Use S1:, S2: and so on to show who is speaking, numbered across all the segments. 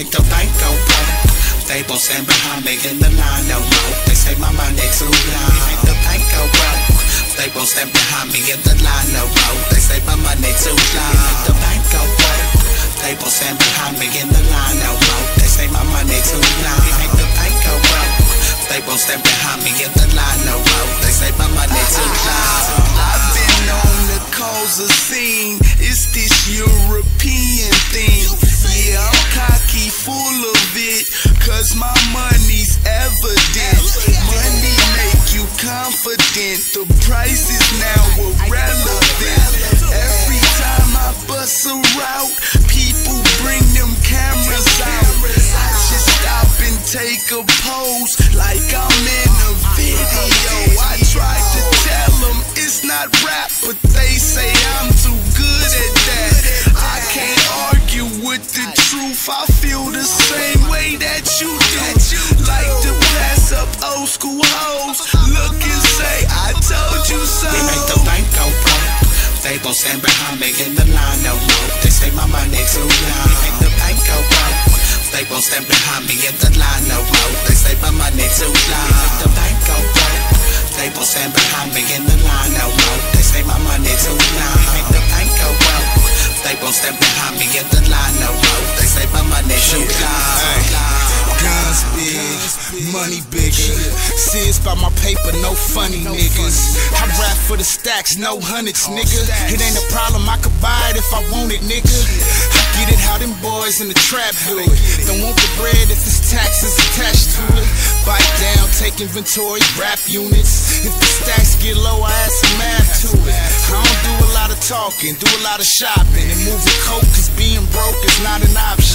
S1: Make the bank go broke. They won't stand behind me in the line no more. They say my money too long. We make the bank go broke. They won't stand behind me in the line no more. They say my money too long. We make the bank go broke. They won't stand behind me in the line no more. They say my money too long. We make the bank go broke. They won't stand behind me in the line no more. They say my money too long.
S2: I've been known to cause a scene. It's this European thing. Now irrelevant. Every time I bust a route, people bring them cameras out. I just stop and take a pose like I'm in a video. I tried to tell them it's not rap, but they say I'm too good at that. I can't argue with the truth. I feel the old school hoes. Look and say, I told you so.
S1: We make the bank go broke. They won't stand behind me in the line no more. They say my money too long. We make the bank go broke. They won't stand behind me in the line no more. They say my money too long. We make the bank go broke. They won't stand behind me in the line no more. They say my money too long. We make the bank go broke. They won't stand behind me in the line no more. They say my money too long.
S3: Money bigger. See, it's about my paper, no funny niggas. I rap for the stacks, no hundreds, nigga. It ain't a problem, I could buy it if I want it, nigga. I get it how them boys in the trap do it. Don't want the bread if it's taxes attached to it. Bite down, take inventory, rap units. If the stacks get low, I add some math to it. I don't do a lot of talking, do a lot of shopping. And moving coke, cause being broke is not an option.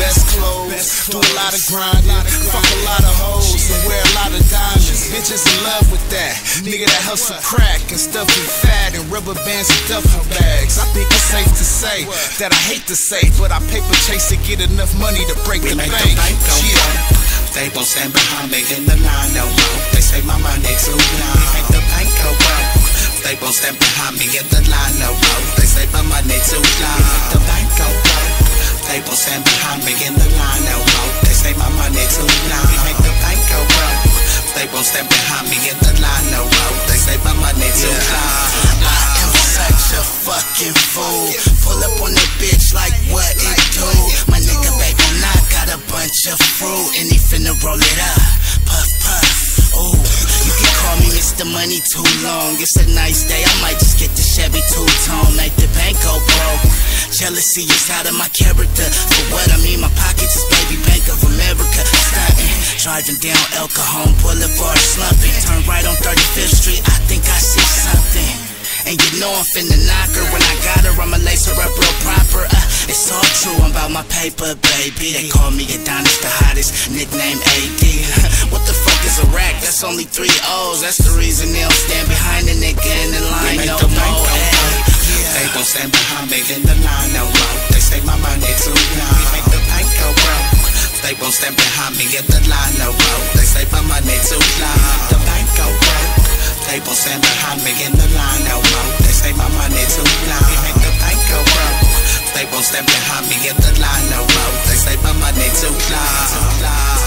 S3: Best clothes, do a lot of grinding, fuck a lot of hoes, and wear a lot of diamonds. Bitches in love with that. Nigga that hustle crack and stuff and fat and rubber bands and duffel bags. I think it's safe to say that I hate to say, but I paper chase to get enough money to break
S1: We
S3: the bank.
S1: the bank go
S3: Yeah.
S1: They won't stand behind me in the line no more. They say my money too long. We make the bank go broke. They won't stand behind me in the line no more. They say my money Stand behind me in the line no road. They say my money too long.
S2: I am such a fucking fool. Pull up on the bitch like what it do. My nigga baby knock got a bunch of fruit and he finna roll it up. Puff puff. Ooh, you can call me Mr. Money too long. It's a nice day. I might just get the Chevy two tone, make the bank go broke. Jealousy is out of my character. For what I mean, my pockets is baby Bank of America. Stunting, driving down El Cajon Boulevard, slumping. Turn right on 35th Street. I think I see something. And you know I'm finna knock her when I got her. I'ma lace her up real proper. Uh, it's all true, I'm about my paper, baby. They call me Adonis, the hottest nickname AD. what the fuck is a rack? That's only three O's. That's the reason they don't stand behind the nigga in the line no
S1: the go They won't stand behind me in the line no more. They say my money too long. Won't stand behind me in the line no more. They say my money too long. The bank go broke. They won't stand behind me in the line no more. They say my money too long. The bank go broke. They won't stand behind me in the line no more. They say my money too long.